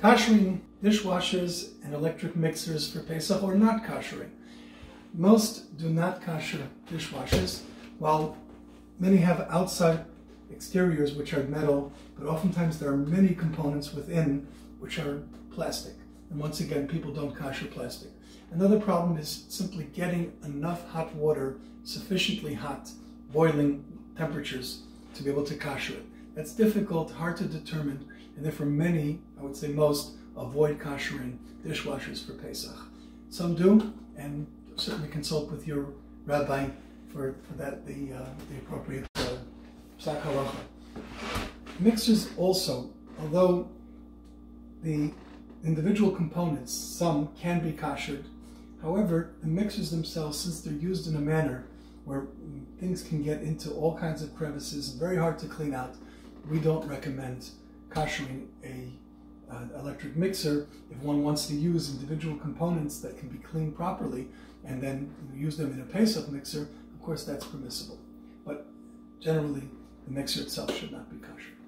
Koshering dishwashers and electric mixers for Pesach or not koshering. Most do not kosher dishwashers, while many have outside exteriors which are metal, but oftentimes there are many components within which are plastic. And once again, people don't kosher plastic. Another problem is simply getting enough hot water, sufficiently hot, boiling temperatures to be able to kosher it. That's difficult, hard to determine, and therefore many, I would say most, avoid koshering dishwashers for Pesach. Some do, and certainly consult with your rabbi for, for that the, uh, the appropriate uh. Mixers also, although the individual components, some can be koshered, however, the mixers themselves, since they're used in a manner where things can get into all kinds of crevices very hard to clean out, we don't recommend koshering a uh, electric mixer if one wants to use individual components that can be cleaned properly and then use them in a Pesach mixer, of course that's permissible. But generally, the mixer itself should not be kosher.